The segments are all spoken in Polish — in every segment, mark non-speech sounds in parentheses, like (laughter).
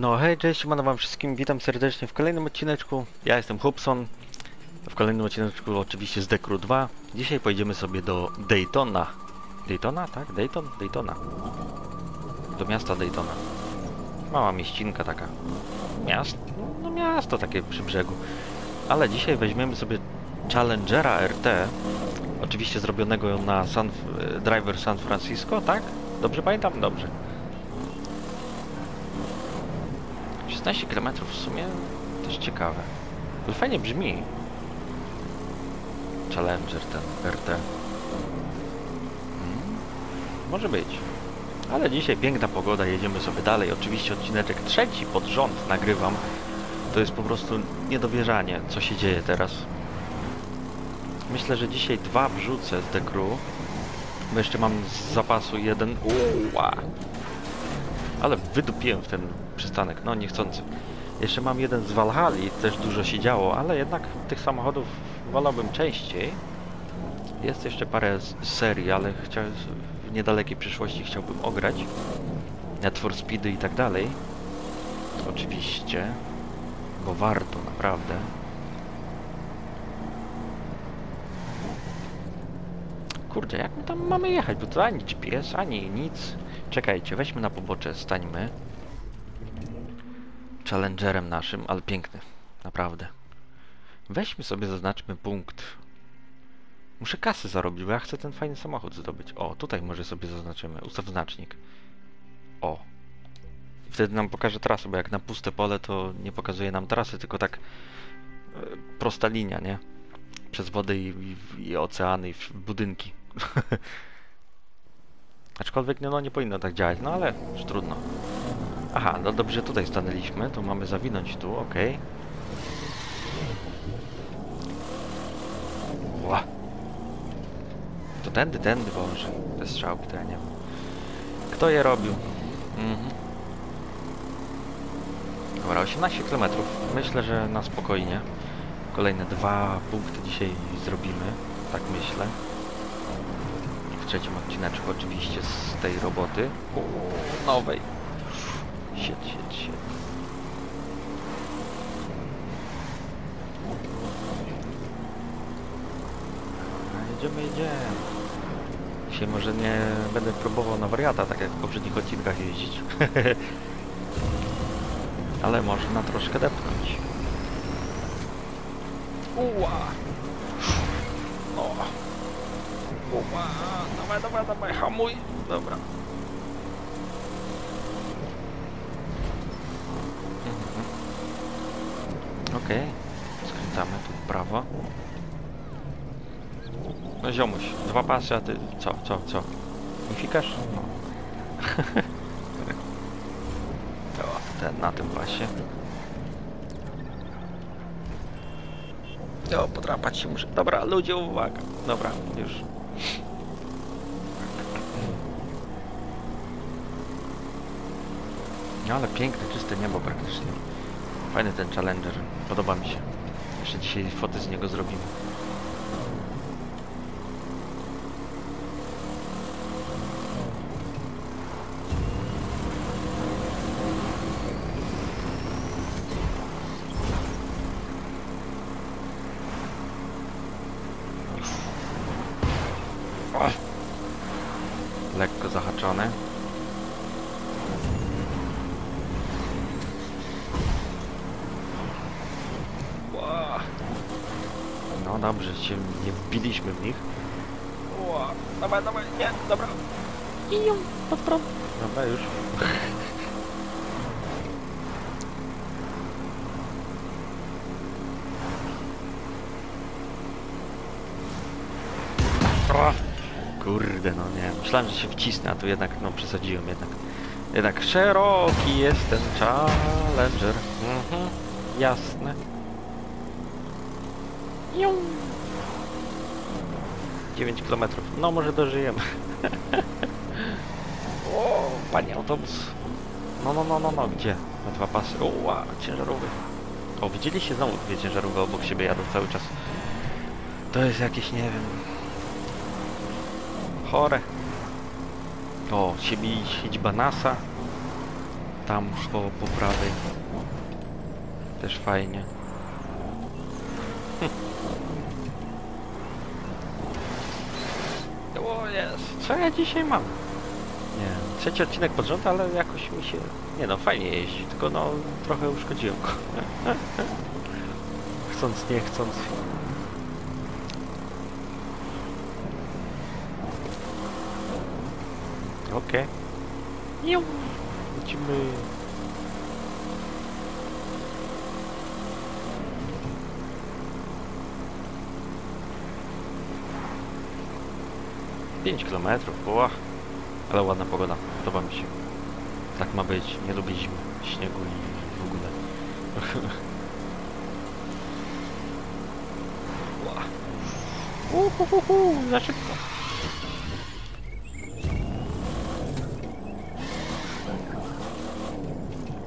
No hej, cześć, siemano wam wszystkim, witam serdecznie w kolejnym odcineczku. Ja jestem Hubson. W kolejnym odcineczku oczywiście z Dekru 2. Dzisiaj pojedziemy sobie do Daytona. Daytona, tak? Dayton? Daytona. Do miasta Daytona. Mała mieścinka taka. Miasto? No miasto takie przy brzegu. Ale dzisiaj weźmiemy sobie Challengera RT. Oczywiście zrobionego na San, Driver San Francisco, tak? Dobrze pamiętam? Dobrze. 16 km w sumie też ciekawe. Ale fajnie brzmi. Challenger ten RT. Hmm. Może być. Ale dzisiaj piękna pogoda, jedziemy sobie dalej. Oczywiście odcineczek trzeci pod rząd nagrywam. To jest po prostu niedowierzanie, co się dzieje teraz. Myślę, że dzisiaj dwa wrzucę z Crew. Bo jeszcze mam z zapasu jeden. Uła! Ale wydupiłem w ten przystanek, no niechcący. Jeszcze mam jeden z Valhalla, też dużo się działo, ale jednak tych samochodów wolałbym częściej. Jest jeszcze parę serii, ale chcia, w niedalekiej przyszłości chciałbym ograć. Net for Speedy i tak dalej. Oczywiście, bo warto naprawdę. Kurde, jak my tam mamy jechać? Bo to ani GPS, ani nic. Czekajcie, weźmy na pobocze, stańmy. Challengerem naszym, ale piękny. Naprawdę. Weźmy sobie, zaznaczmy punkt. Muszę kasy zarobić, bo ja chcę ten fajny samochód zdobyć. O, tutaj może sobie zaznaczymy. Ustaw znacznik. O. Wtedy nam pokaże trasę, bo jak na puste pole, to nie pokazuje nam trasy, tylko tak e, prosta linia, nie? Przez wodę i, i, i oceany, i budynki. (laughs) Aczkolwiek no, no nie powinno tak działać, no ale już trudno. Aha, no dobrze, tutaj stanęliśmy, to mamy zawinąć tu, ok. Ła. To tędy, tędy, Boże. Te strzałki to ja nie wiem. Kto je robił? Mhm. Dobra, 18 km. Myślę, że na spokojnie. Kolejne dwa punkty dzisiaj zrobimy. Tak myślę trzecim odcineczku oczywiście z tej roboty o, nowej. Shit, shit. A, Jedziemy, jedziemy. Dzisiaj może nie będę próbował na wariata, tak jak w poprzednich odcinkach jeździć. (laughs) Ale może na troszkę depnąć. Uła! Uła! Dawaj, dawaj, dawaj, hamuj! Dobra. Mhm. Okej, skręcamy tu w prawo. No ziomuś, dwa pasy, a ty co, co, co? Nie fikasz? No. (laughs) to ten na tym pasie. O, podrapać się muszę. Dobra, ludzie, uwaga. Dobra, już. No ale piękne, czyste niebo praktycznie. Fajny ten Challenger. Podoba mi się. Jeszcze dzisiaj foty z niego zrobimy. Kurde, no nie. Myślałem, że się wcisnę, a tu jednak, no przesadziłem jednak. Jednak szeroki jest ten Challenger. Mhm, jasne. Ją. 9 km. No może dożyjemy. (laughs) o, panie autobus. No, no, no, no, no, gdzie? Na dwa pasy. O, ła, ciężarówy. O, widzieliście znowu dwie ciężarówki obok siebie jadą cały czas. To jest jakieś, nie wiem... Chore. O, siedzi, siedziba NASA. tam po, po prawej. Też fajnie. Hm. O jest, co ja dzisiaj mam? Nie trzeci odcinek pod rząd, ale jakoś mi się... Nie no, fajnie jeździ, tylko no trochę uszkodziłem go. (laughs) chcąc, nie chcąc. Okej. Okay. Lecimy. Pięć kilometrów, ła. Ale ładna pogoda, podoba mi się. Tak ma być, nie lubię zimy, śniegu i w ogóle. (laughs) Uhuhuhu, za szybko.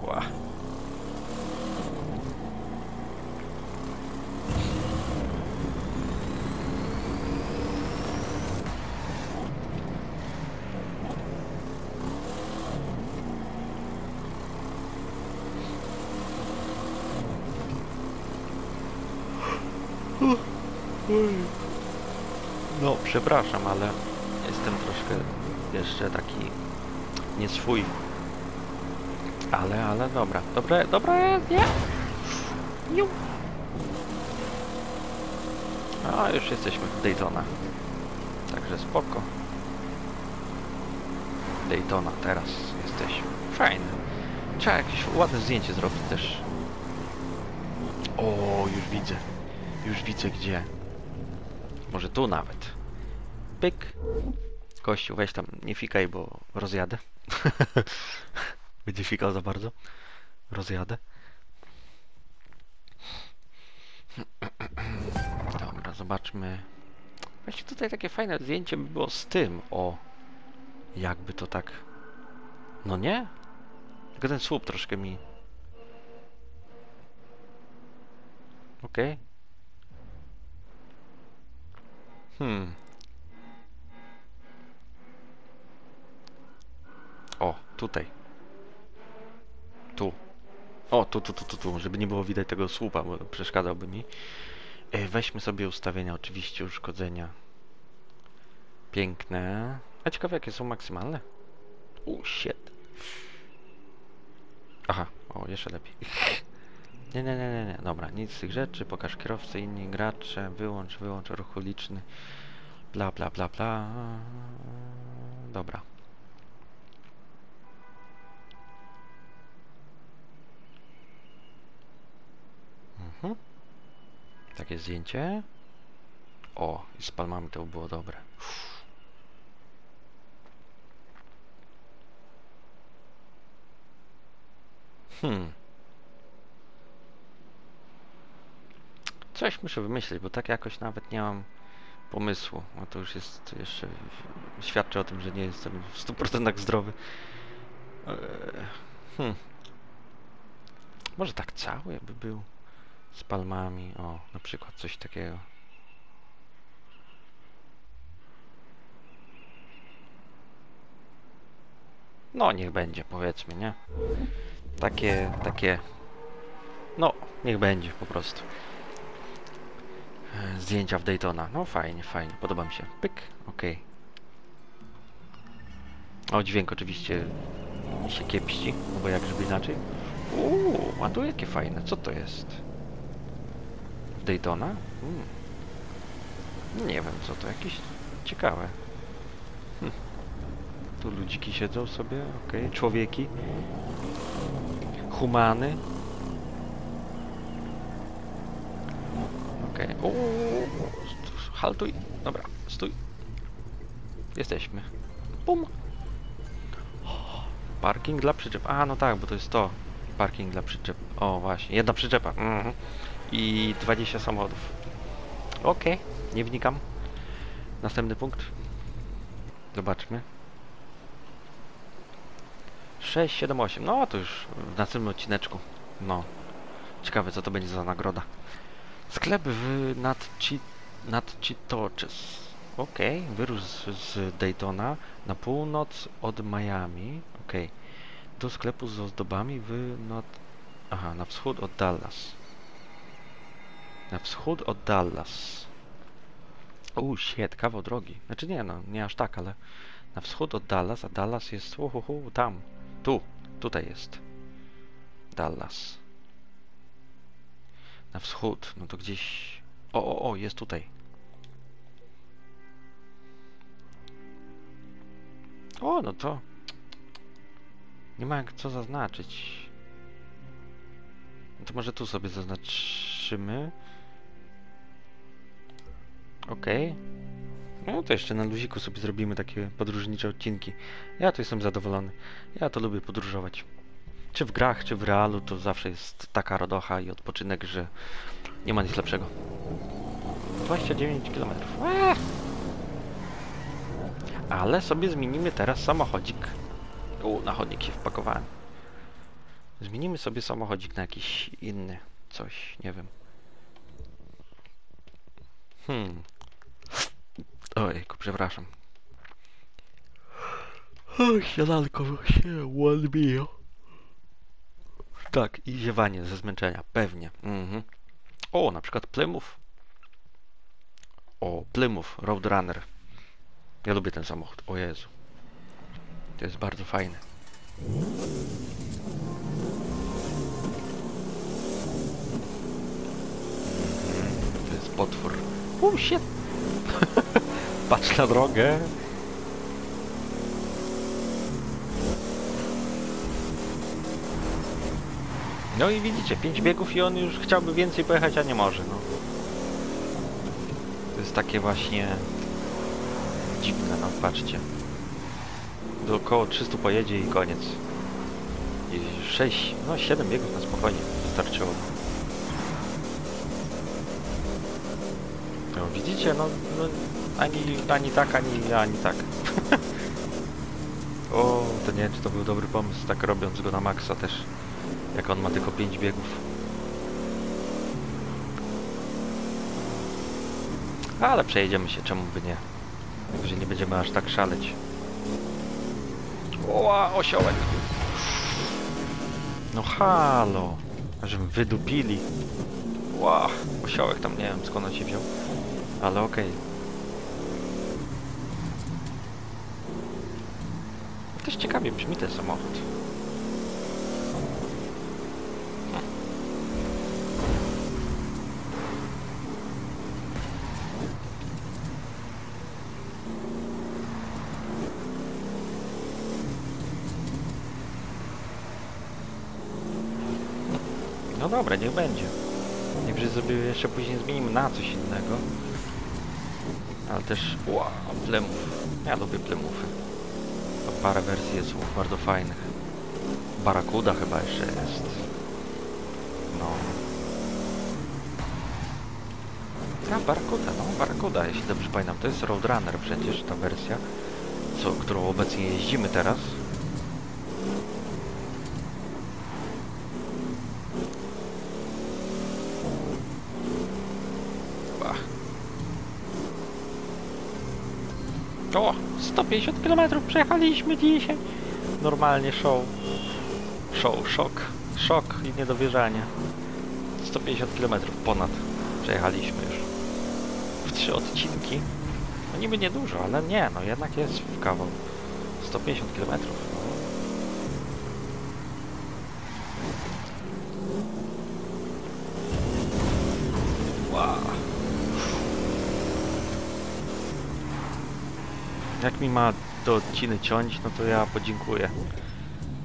Ła. No, przepraszam, ale jestem troszkę jeszcze taki nie swój. Ale, ale dobra. Dobre, dobre, nie? Niu. A, już jesteśmy w Daytona. Także spoko. Daytona teraz jesteśmy. Fajne. Trzeba jakieś ładne zdjęcie zrobić też. O, już widzę. Już widzę gdzie. Może tu nawet. Pyk. Kościół, weź tam, nie fikaj, bo rozjadę. (laughs) Będzie fikał za bardzo. Rozjadę. Dobra, zobaczmy. Właśnie tutaj takie fajne zdjęcie by było z tym, o. Jakby to tak... No nie? Tylko ten słup troszkę mi... Okej. Hmm. O, tutaj. Tu. O, tu, tu, tu, tu, tu, żeby nie było widać tego słupa, bo przeszkadzałby mi. E, weźmy sobie ustawienia, oczywiście, uszkodzenia. Piękne. A ciekawe, jakie są maksymalne? U, shit. Aha, o, jeszcze lepiej. (laughs) Nie, nie, nie, nie, nie. Dobra, nic z tych rzeczy. Pokaż kierowcę, inni gracze. Wyłącz, wyłącz ruch uliczny. Bla, bla, bla, bla. Dobra. Mhm. Takie zdjęcie. O, i z palmami to było dobre. Hmm. Coś muszę wymyślić, bo tak jakoś nawet nie mam pomysłu. A to już jest jeszcze świadczy o tym, że nie jestem w 100% zdrowy. Eee, Hmm. Może tak cały jakby był z palmami. O, na przykład coś takiego. No, niech będzie, powiedzmy, nie? Takie, takie... No, niech będzie po prostu. Zdjęcia w Daytona. No fajnie, fajnie, podoba mi się. Pyk, okej. O, dźwięk oczywiście się kiepści, no bo jak żeby inaczej. Uuu, a tu jakie fajne, co to jest? Daytona? Hmm. Nie wiem co to, jakieś ciekawe. Hm. Tu ludziki siedzą sobie, okej, człowieki. Humany. Okej, okay. haltuj, dobra, stój. Jesteśmy. Pum. Parking dla przyczep. A, no tak, bo to jest to. Parking dla przyczep. O, właśnie. Jedna przyczepa. Mhm. I 20 samochodów. Okej, okay. nie wnikam. Następny punkt. Zobaczmy. 6, 7, 8. No, to już w następnym odcineczku. No. Ciekawe, co to będzie za nagroda. Sklep w Nadchi Nadchitoches. Okej, okay. wyrósł z, Daytona na północ od Miami. Okay. do sklepu z ozdobami w... Nad... Aha, na wschód od Dallas. Na wschód od Dallas. U, shit, kawał drogi. Znaczy nie, no, nie aż tak, ale na wschód od Dallas, a Dallas jest uhuhu, tam, tu, tutaj jest. Dallas. Na wschód, no to gdzieś... O, o, o, jest tutaj. O, no to... Nie ma jak co zaznaczyć. No to może tu sobie zaznaczymy. Okej. No to jeszcze na luziku sobie zrobimy takie podróżnicze odcinki. Ja tu jestem zadowolony. Ja to lubię podróżować. Czy w grach, czy w realu, to zawsze jest taka radocha i odpoczynek, że nie ma nic lepszego. 29 km. Eee! Ale sobie zmienimy teraz samochodzik. U, na chodnik się wpakowałem. Zmienimy sobie samochodzik na jakiś inny coś, nie wiem. Hmm. Ojku, przepraszam. O, śniadanko się ładmiło. Tak, i ziewanie ze zmęczenia, pewnie. Mhm. O, na przykład Plymouth. O, Plymouth Roadrunner. Ja lubię ten samochód, o Jezu. To jest bardzo fajne. To jest potwór. O, shit! (laughs) Patrz na drogę. No i widzicie, 5 biegów i on już chciałby więcej pojechać, a nie może, no. To jest takie właśnie dziwne, no patrzcie. Do około 300 pojedzie i koniec. I 6, no 7 biegów na spokojnie wystarczyło. No widzicie, no, no ani, ani tak, ani, ani tak. (laughs) o, to nie wiem, czy to był dobry pomysł, tak robiąc go na maksa też. Jak on ma tylko 5 biegów. Ale przejedziemy się, czemu by nie. Że nie będziemy aż tak szaleć. Oła, osiołek. No halo. Żebym wydupili. Ła, osiołek tam nie wiem skąd on się wziął. Ale okej. Też ciekawie brzmi ten samochód. No dobra, niech będzie. Najwyżej sobie jeszcze później zmienimy na coś innego. Ale też, wow, plemów. Ja lubię plemufy. To parę wersji jest bardzo fajnych. Barakuda chyba jeszcze jest. No. A, Barakuda, no, Barakuda, jeśli dobrze pamiętam. To jest Roadrunner przecież, ta wersja, co, którą obecnie jeździmy teraz. Bah. O, 150 km przejechaliśmy dzisiaj. Normalnie show. Show, szok. Szok i niedowierzanie. 150 km ponad przejechaliśmy już. W trzy odcinki. No niby niedużo, ale nie, no jednak jest w kawał. 150 km. No. Wow. Jak mi ma do odciny ciąć, no to ja podziękuję.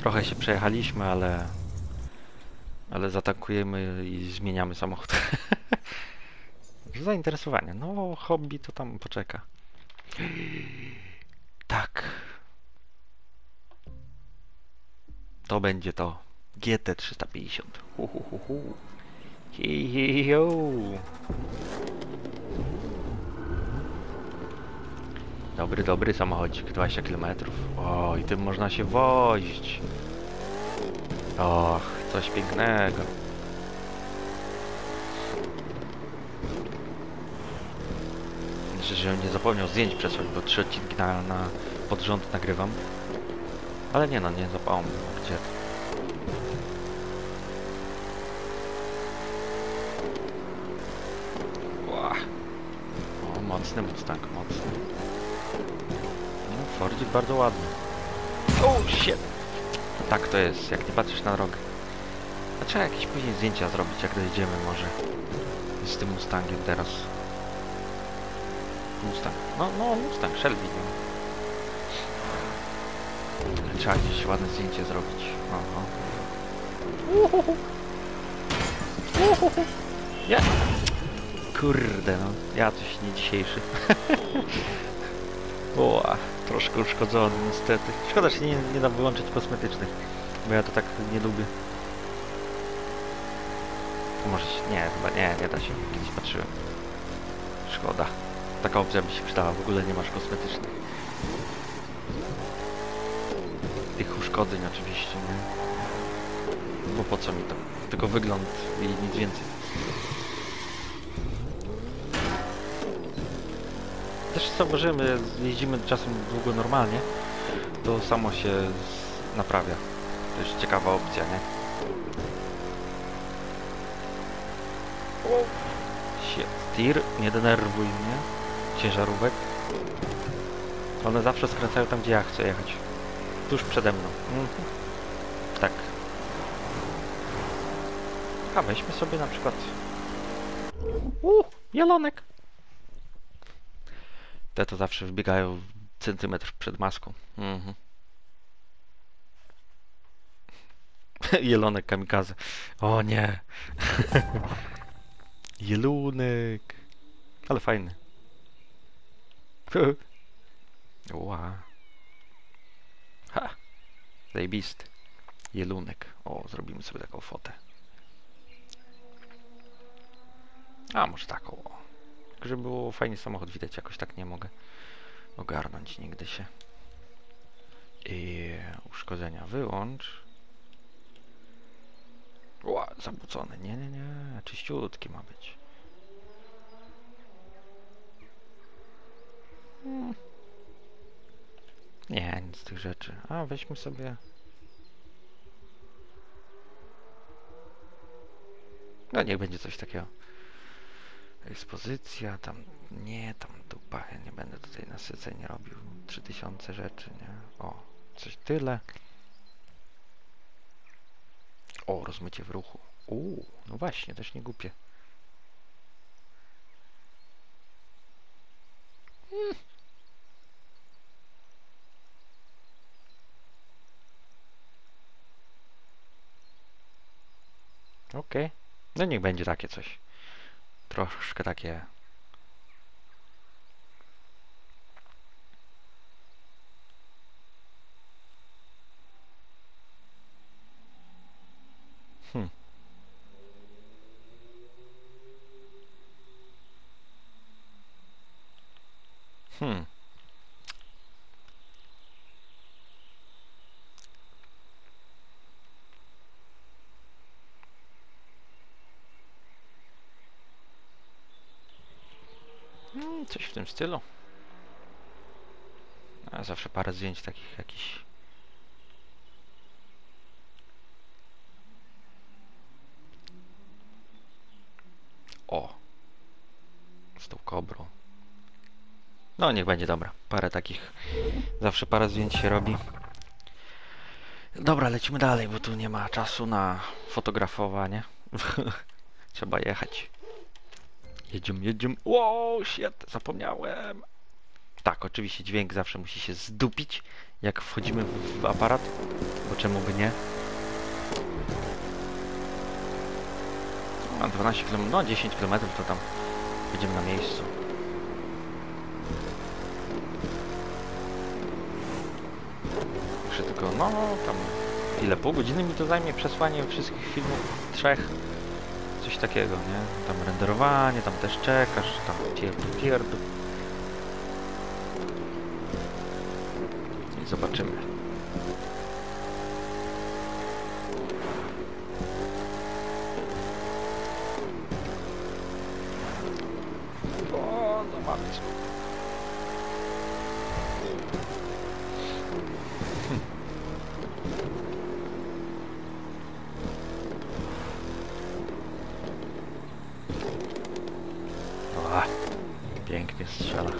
Trochę się przejechaliśmy, ale... Ale zatankujemy i zmieniamy samochód. (laughs) Zainteresowanie. No, hobby to tam poczeka. Tak. To będzie to. GT350. Hu, hu, hu, hu. Hi, hi, ho. Dobry, dobry samochodzik, 20 km. O, i tym można się wozić. Och, coś pięknego. Myślę, że nie zapomniał zdjęć przesłać, bo trzy odcinki na, na pod rząd nagrywam. Ale nie no, nie zapałem. Gdzie? Ła. O, mocny Mustang, mocny. No, Fordzik bardzo ładny. O, shit! Tak to jest, jak nie patrzysz na drogę. A trzeba jakieś później zdjęcia zrobić, jak dojedziemy może. Z tym Mustangiem teraz. Mustang. No, no, Mustang, Shelby, no. Trzeba gdzieś ładne zdjęcie zrobić. Aha. Uhuhu. Uhuhu. Ja. Kurde, no. Ja coś nie dzisiejszy. (laughs) Oła, troszkę uszkodzony niestety. Szkoda, że nie, nie da wyłączyć kosmetycznych. Bo ja to tak nie lubię. A Może się... Nie, chyba nie, nie da się. Kiedyś patrzyłem. Szkoda. Taka opcja by się przydała. W ogóle nie masz kosmetycznych. Tych uszkodzeń oczywiście, nie? Bo po co mi to? Tylko wygląd i nic więcej. Że jeździmy czasem długo normalnie, to samo się naprawia. To jest ciekawa opcja, nie? Shit. Tir, nie denerwuj mnie. Ciężarówek. One zawsze skręcają tam, gdzie ja chcę jechać. Tuż przede mną. Mhm. Tak. A weźmy sobie na przykład... Uuu, jelonek! Te to zawsze wbiegają centymetr przed maską. Mhm. (laughs) Jelonek kamikaze. O nie. (laughs) Jelunek. Ale fajny. (laughs) Ła. Ha. Zajebisty. Jelunek. O, zrobimy sobie taką fotę. A, może taką. O. Żeby było fajnie samochód widać, jakoś tak nie mogę ogarnąć nigdy się. I uszkodzenia wyłącz. Ła, zakłócony. Nie, nie, nie. Czyściutki ma być. Hmm. Nie, nic z tych rzeczy. A, weźmy sobie... No, niech będzie coś takiego. Ekspozycja, tam... Nie, tam dupa. Ja nie będę tutaj nasyceń robił. 3000 rzeczy, nie? O, coś tyle. O, rozmycie w ruchu. Uuu, no właśnie, też nie głupie. Mm. Okej. No niech będzie takie coś. Troszkę takie... Hmm. Hmm. Mm, coś w tym stylu. A zawsze parę zdjęć takich jakichś. O! Z tą kobrą. No, niech będzie dobra. Parę takich. Zawsze parę zdjęć się robi. Dobra, lecimy dalej, bo tu nie ma czasu na fotografowanie. (laughs) Trzeba jechać. Jedziemy, jedziemy. Wow, shit, zapomniałem. Tak, oczywiście dźwięk zawsze musi się zdupić, jak wchodzimy w, w aparat, bo czemu by nie? No, 12 km, no 10 km to tam będziemy na miejscu. Muszę tylko, no tam, ile, pół godziny mi to zajmie przesłanie wszystkich filmów, trzech, coś takiego, nie? Tam renderowanie, tam też czekasz, tam pierdol, pierdol. I zobaczymy. O, zobaczcie. pięknie strzela.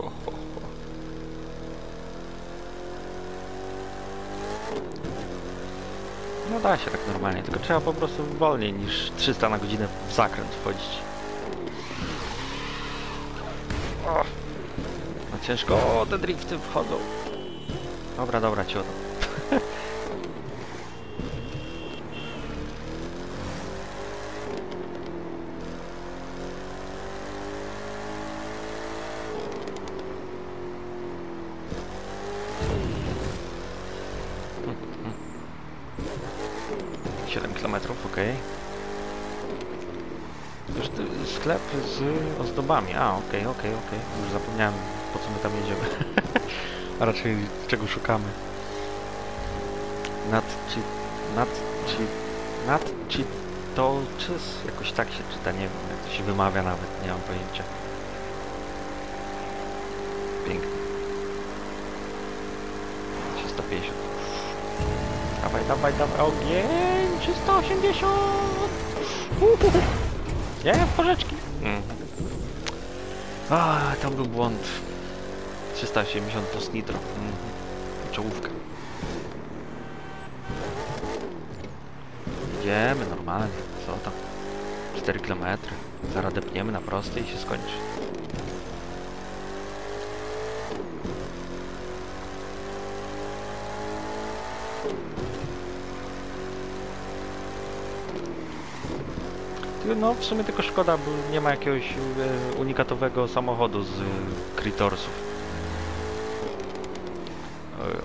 Ho, ho. No da się tak normalnie, tylko trzeba po prostu wolniej niż 300 na godzinę w zakręt wchodzić. O! No ciężko, o te drifty wchodzą. Dobra, dobra, ci A, okej, okej, okej. Już zapomniałem, po co my tam jedziemy. (laughs) A raczej czego szukamy. Nad czy... Nad czy... Nad czy... To czy... Jakoś tak się czyta, nie wiem jak to się wymawia nawet, nie mam pojęcia. Pięknie. 350. Dawaj, dawaj, dawaj, ogień! 380! Uhuhu. Nie, w porzeczki. Mm. A, tam był błąd. 380 plus nitro. Mhm. Czołówka. Idziemy normalnie. Co tam? 4 km. Zaraz depniemy na prostej i się skończy. No w sumie tylko szkoda, bo nie ma jakiegoś e, unikatowego samochodu z e, Kritorsów.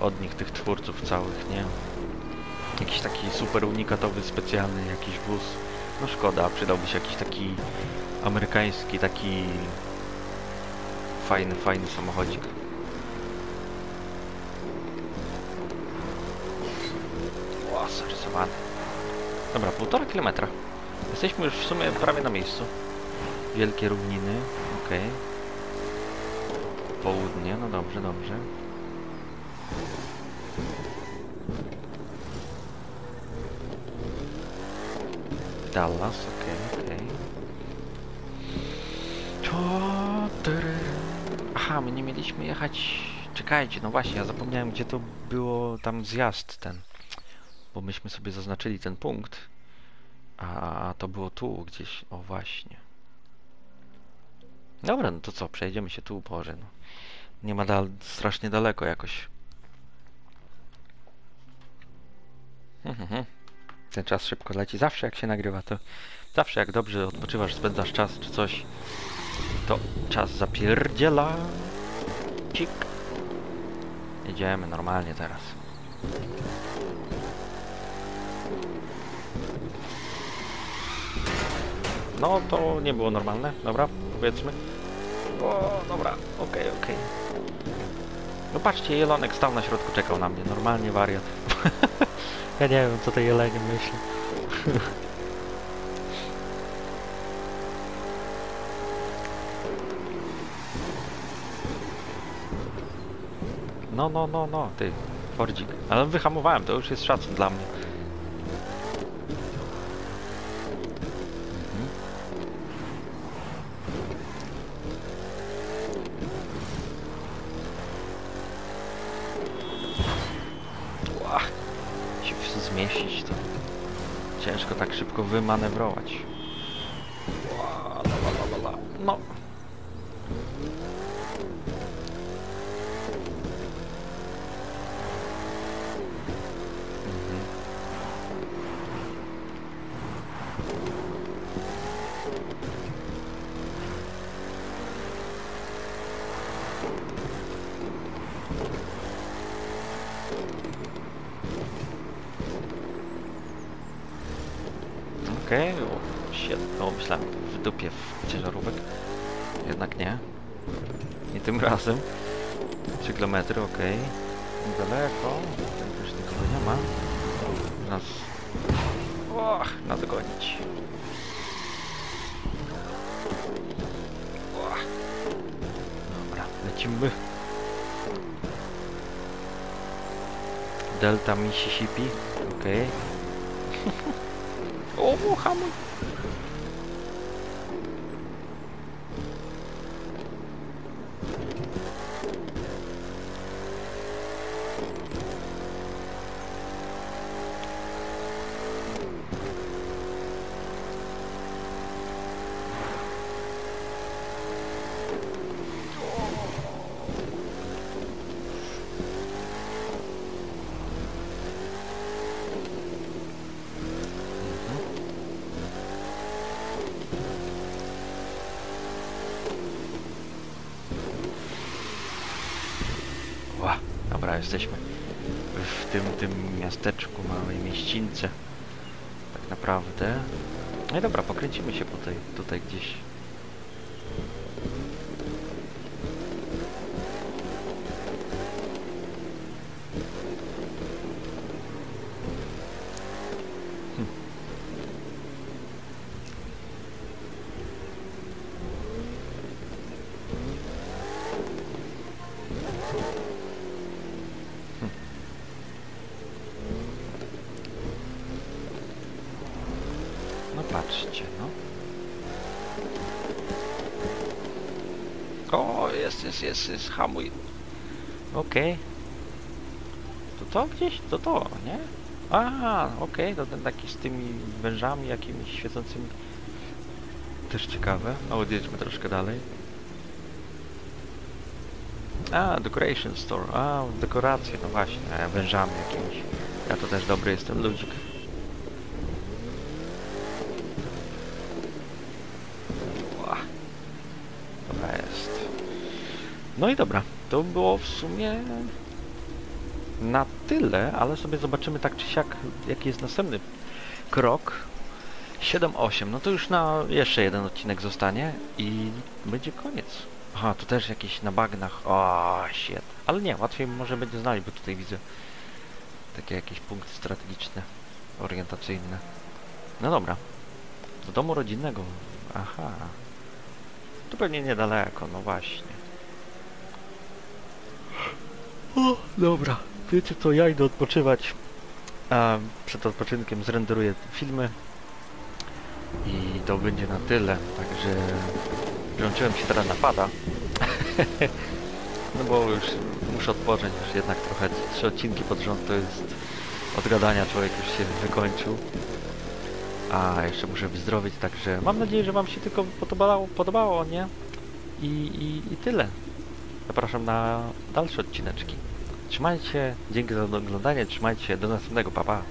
Od nich, tych twórców całych, nie? Jakiś taki super unikatowy, specjalny jakiś wóz. No szkoda, przydałby się jakiś taki amerykański, taki fajny, fajny samochodzik. O, zarysowany. Dobra, półtora kilometra. Jesteśmy już w sumie prawie na miejscu. Wielkie równiny, okej. Południe, no dobrze, dobrze. Dallas, okej, okej. Tyry. Aha, my nie mieliśmy jechać... Czekajcie, no właśnie, ja zapomniałem gdzie to było tam zjazd ten. Bo myśmy sobie zaznaczyli ten punkt. A to było tu gdzieś, o właśnie. Dobra, no to co, przejdziemy się tu, Boże, no. Nie ma dal strasznie daleko jakoś. Hmm, hmm, hmm. Ten czas szybko leci. Zawsze jak się nagrywa, to zawsze jak dobrze odpoczywasz, spędzasz czas czy coś, to czas zapierdziela. Cik. Jedziemy normalnie teraz. No to nie było normalne, dobra, powiedzmy. O, dobra, okej, okej. No patrzcie, jelonek stał na środku, czekał na mnie, normalnie wariat. (laughs) ja nie wiem, co te jelenie myśli. (laughs) No, no, no, no, ty, Fordzik. Ale wyhamowałem, to już jest szacun dla mnie. Wymanewrować. Okej, o, shit. No, myślałem w dupie w ciężarówek. Jednak nie. Nie tym razem. 3 km, okej. Daleko. Tutaj też nikogo nie ma. Nas... Och, nadgonić. Och. Dobra, lecimy. Delta Mississippi. Okej. (laughs) O, hamuj! Jesteśmy. W tym, tym miasteczku, małej mieścińce. Tak naprawdę. No i dobra, pokręcimy się tutaj, tutaj gdzieś. Patrzcie, no. O, jest, jest, jest, jest, hamuj. Okej. To to gdzieś? To to, nie? A, okej, to ten taki z tymi wężami jakimiś świecącymi. Też ciekawe. A odjedźmy troszkę dalej. A, decoration store. A, dekoracje, no właśnie, wężami jakimiś. Ja to też dobry jestem ludzik. Ła. Dobra jest. No i dobra, to było w sumie na tyle, ale sobie zobaczymy tak czy siak, jaki jest następny krok. 7-8, no to już na jeszcze jeden odcinek zostanie i będzie koniec. Aha, tu też jakieś na bagnach. O, shit. Ale nie, łatwiej może będzie znaleźć, bo tutaj widzę takie jakieś punkty strategiczne, orientacyjne. No dobra. Do domu rodzinnego. Aha. Tu pewnie niedaleko, no właśnie. O, dobra. Wiecie co, ja idę odpoczywać. A przed odpoczynkiem zrenderuję filmy. I to będzie na tyle. Także włączyłem się teraz na pada. (laughs) no bo już muszę odpocząć, już jednak trochę trzy odcinki pod rząd to jest od gadania człowiek już się wykończył. A jeszcze muszę wyzdrowieć, także mam nadzieję, że Wam się tylko podobało, podobało nie? I, i, I tyle. Zapraszam na dalsze odcineczki. Trzymajcie dzięki za oglądanie, trzymajcie się, do następnego, pa pa!